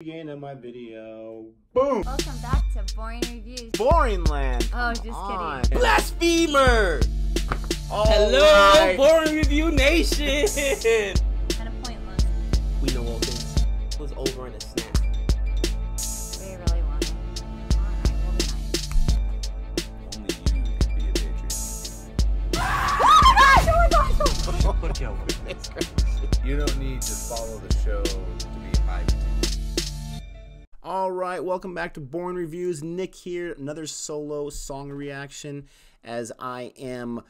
Beginning of my video. Boom! Welcome back to Boring Reviews. Boring land. Oh, just on. kidding. Blasphemer! All Hello, right. Boring Review Nation! Kind of pointless. we know all this was over in a snap. We really want it. Alright, we'll be nice. Only you can be a Patreon. Yo, it's crazy. You don't need to follow the show to be hyped. All right, welcome back to Boring Reviews. Nick here, another solo song reaction as I am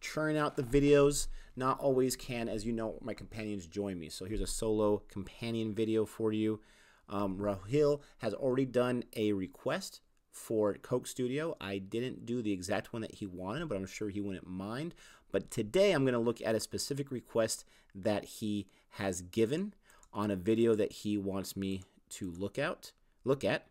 churning out the videos. Not always can, as you know, my companions join me. So here's a solo companion video for you. Um, Rahil has already done a request for Coke Studio. I didn't do the exact one that he wanted, but I'm sure he wouldn't mind. But today I'm going to look at a specific request that he has given on a video that he wants me to look out, look at.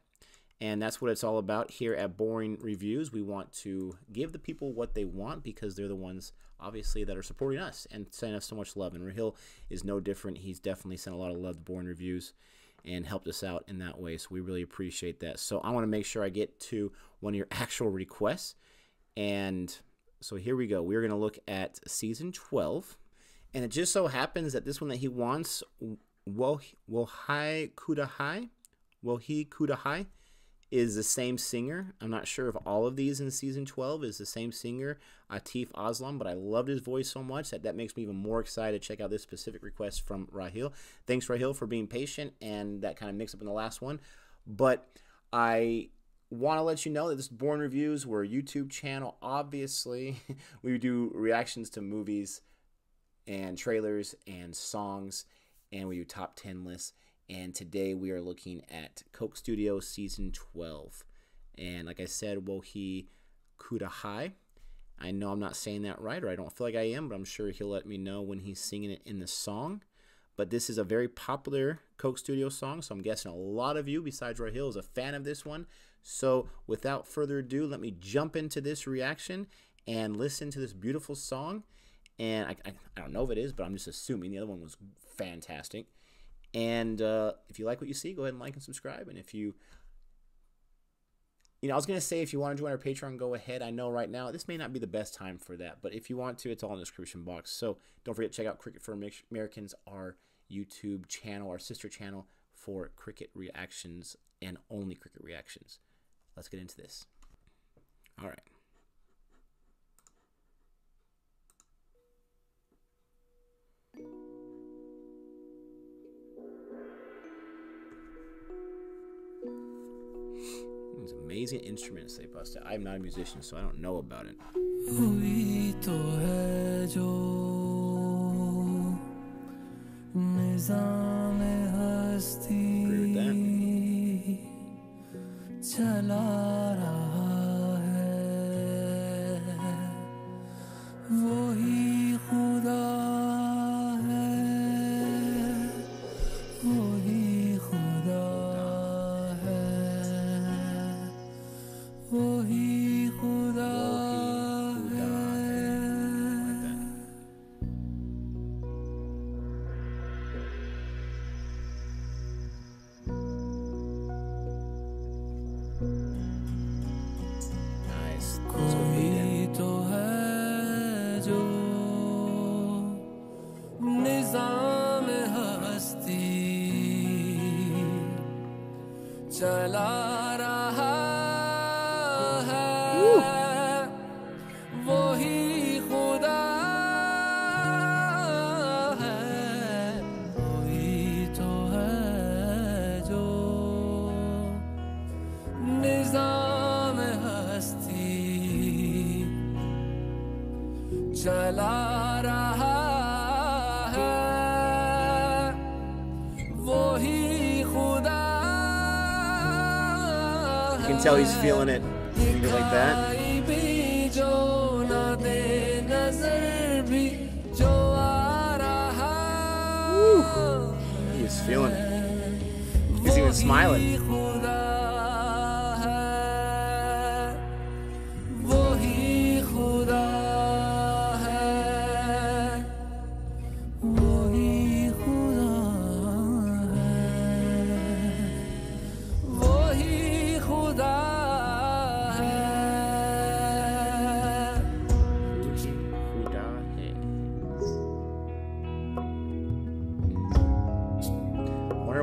And that's what it's all about here at Boring Reviews. We want to give the people what they want because they're the ones, obviously, that are supporting us and sending us so much love. And Rahil is no different. He's definitely sent a lot of love to Boring Reviews and helped us out in that way. So we really appreciate that. So I want to make sure I get to one of your actual requests. And so here we go. We're going to look at season 12. And it just so happens that this one that he wants, Wohai Kudahai, Wohi Kudahai, is the same singer. I'm not sure if all of these in season 12 is the same singer, Atif Aslam, but I loved his voice so much that that makes me even more excited to check out this specific request from Rahil. Thanks, Rahil, for being patient and that kind of mix up in the last one. But I want to let you know that this is Boring Reviews. We're a YouTube channel. Obviously, we do reactions to movies and trailers and songs, and we do top 10 lists. And today we are looking at Coke Studio Season 12. And like I said, Wohi Kudahai. I know I'm not saying that right, or I don't feel like I am, but I'm sure he'll let me know when he's singing it in the song. But this is a very popular Coke Studio song, so I'm guessing a lot of you, besides Rahil, is a fan of this one. So without further ado, let me jump into this reaction and listen to this beautiful song. And I, I, I don't know if it is, but I'm just assuming the other one was fantastic. And uh, if you like what you see, go ahead and like and subscribe. And if you, you know, I was going to say if you want to join our Patreon, go ahead. I know right now this may not be the best time for that, but if you want to, it's all in the description box. So don't forget to check out Cricket for Americans, our YouTube channel, our sister channel for cricket reactions and only cricket reactions. Let's get into this. All right. amazing instruments they busted. I'm not a musician, so I don't know about it. Agree with that. Nice. So कोई तो है जो निजाम हस्ती चला how he's feeling it. Finger like that. Woo. He is feeling it. He's even smiling.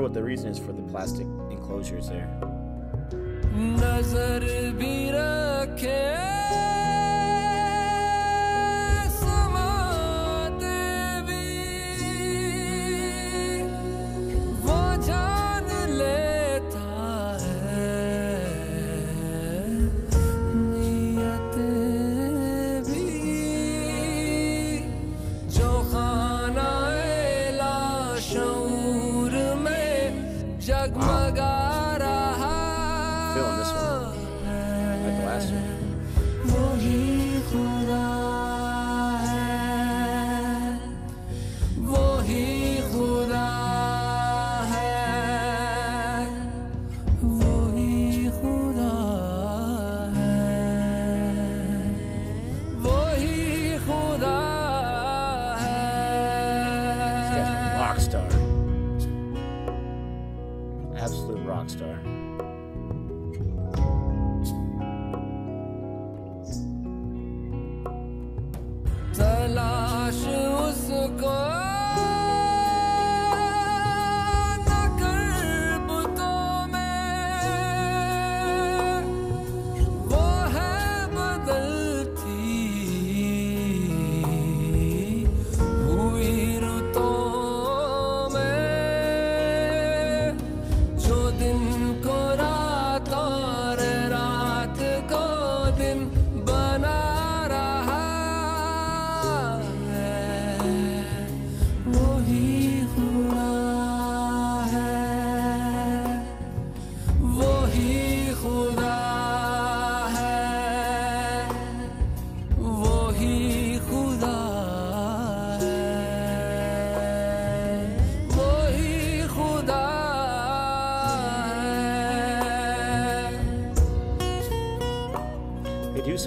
What the reason is for the plastic enclosures there.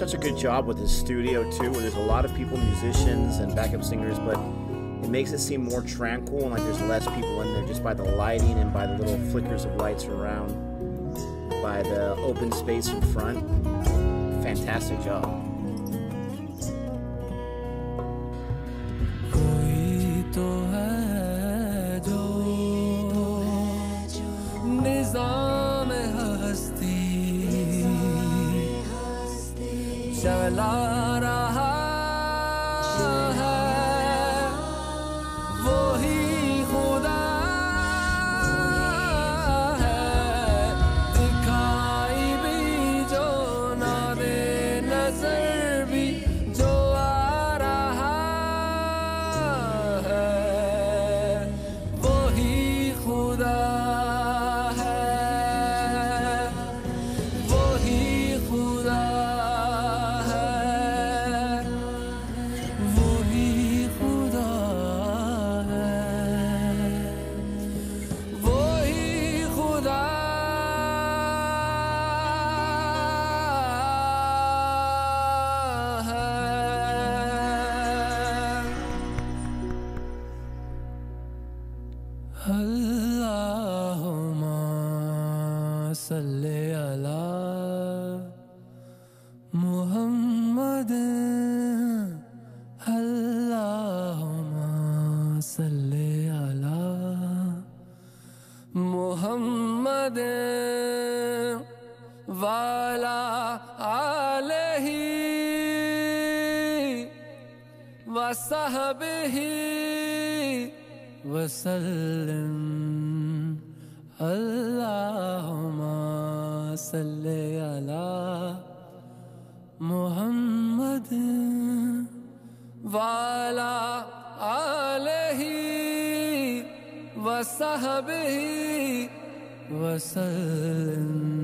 Such a good job with his studio too, where there's a lot of people, musicians and backup singers, but it makes it seem more tranquil and like there's less people in there just by the lighting and by the little flickers of lights around, by the open space in front. Fantastic job. محمدا اللهم صل على محمد وعلى آله وصحبه وسلم. اللهم صل على محمد وعلى آله وصحبه وسلم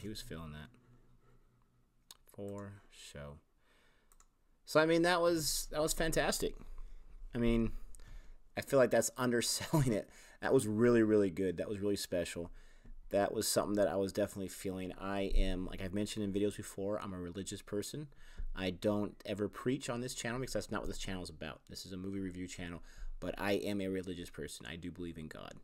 he was feeling that for show. So I mean that was that was fantastic. I mean, I feel like that's underselling it. That was really really good. That was really special. That was something that I was definitely feeling. I am like I've mentioned in videos before, I'm a religious person. I don't ever preach on this channel because that's not what this channel is about. This is a movie review channel, but I am a religious person. I do believe in God.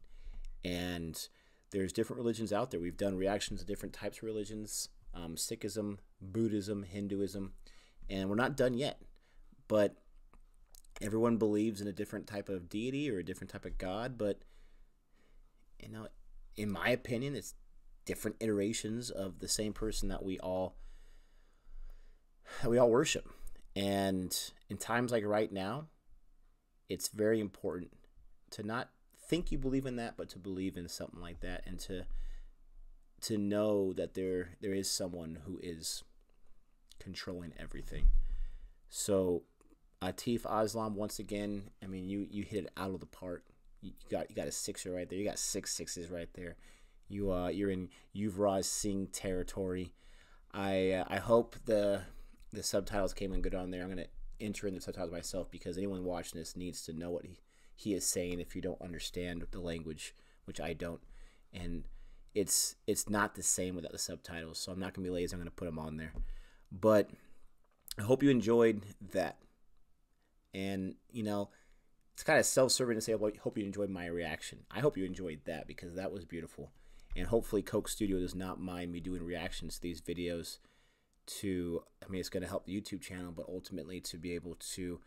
And there's different religions out there. We've done reactions to different types of religions um, Sikhism, Buddhism, Hinduism, and we're not done yet. but everyone believes in a different type of deity or a different type of god. But you know, in my opinion, it's different iterations of the same person that we all that we all worship. And in times like right now, it's very important to not think you believe in that, but to believe in something like that and to to know that there there is someone who is controlling everything. So Atif Aslam once again, I mean you you hit it out of the park. You got you got a sixer right there. You got six sixes right there. You uh you're in Yuvraj Singh territory. I uh, I hope the the subtitles came in good on there. I'm gonna enter in the subtitles myself because anyone watching this needs to know what he he is saying if you don't understand the language, which I don't, and it's it's not the same without the subtitles. So I'm not gonna be lazy. I'm gonna put them on there, but I hope you enjoyed that, and you know. It's kind of self-serving to say, "Well, hope you enjoyed my reaction." I hope you enjoyed that because that was beautiful, and hopefully, Coke Studio does not mind me doing reactions to these videos to I mean it's going to help the YouTube channel but ultimately to be able to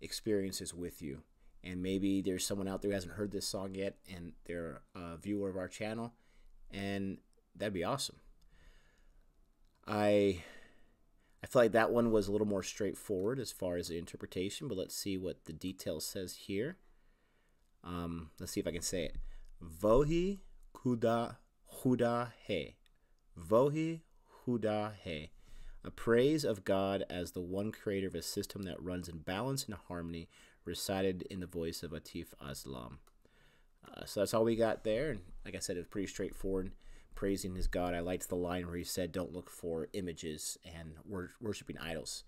experience this with you. And maybe there's someone out there who hasn't heard this song yet and they're a viewer of our channel and that'd be awesome. I I feel like that one was a little more straightforward as far as the interpretation but let's see what the detail says here um, let's see if I can say it Vohi Kuda Huda He Vohi Huda He a praise of God as the one creator of a system that runs in balance and harmony, recited in the voice of Atif Aslam. Uh, so that's all we got there. And like I said, it's pretty straightforward. Praising his God. I liked the line where he said, "Don't look for images and wor- worshiping idols."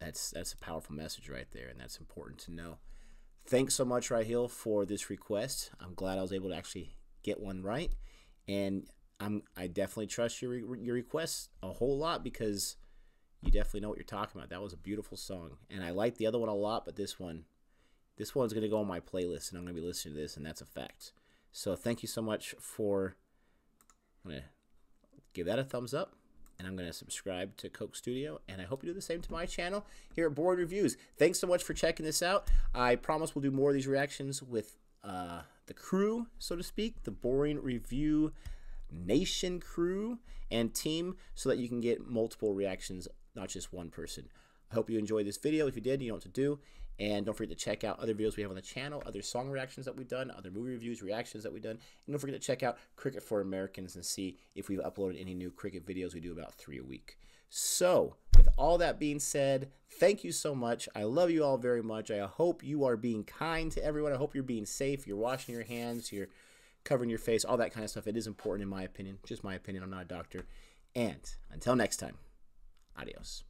That's that's a powerful message right there, and that's important to know. Thanks so much, Rahil, for this request. I'm glad I was able to actually get one right, and I'm I definitely trust your your requests a whole lot because you definitely know what you're talking about. That was a beautiful song, and I like the other one a lot, but this one, this one's gonna go on my playlist, and I'm gonna be listening to this, and that's a fact. So thank you so much for. I'm gonna give that a thumbs up, and I'm gonna subscribe to Coke Studio, and I hope you do the same to my channel here at Boring Reviews. Thanks so much for checking this out. I promise we'll do more of these reactions with uh, the crew, so to speak, the Boring Review nation crew and team so that you can get multiple reactions, not just one person. I hope you enjoyed this video. If you did, you know what to do. And don't forget to check out other videos we have on the channel, other song reactions that we've done, other movie reviews, reactions that we've done. And don't forget to check out Cricket for Americans and see if we've uploaded any new cricket videos. We do about three a week. So, with all that being said, thank you so much. I love you all very much. I hope you are being kind to everyone. I hope you're being safe. You're washing your hands. You're covering your face, all that kind of stuff. It is important, in my opinion. Just my opinion. I'm not a doctor. And until next time, adios.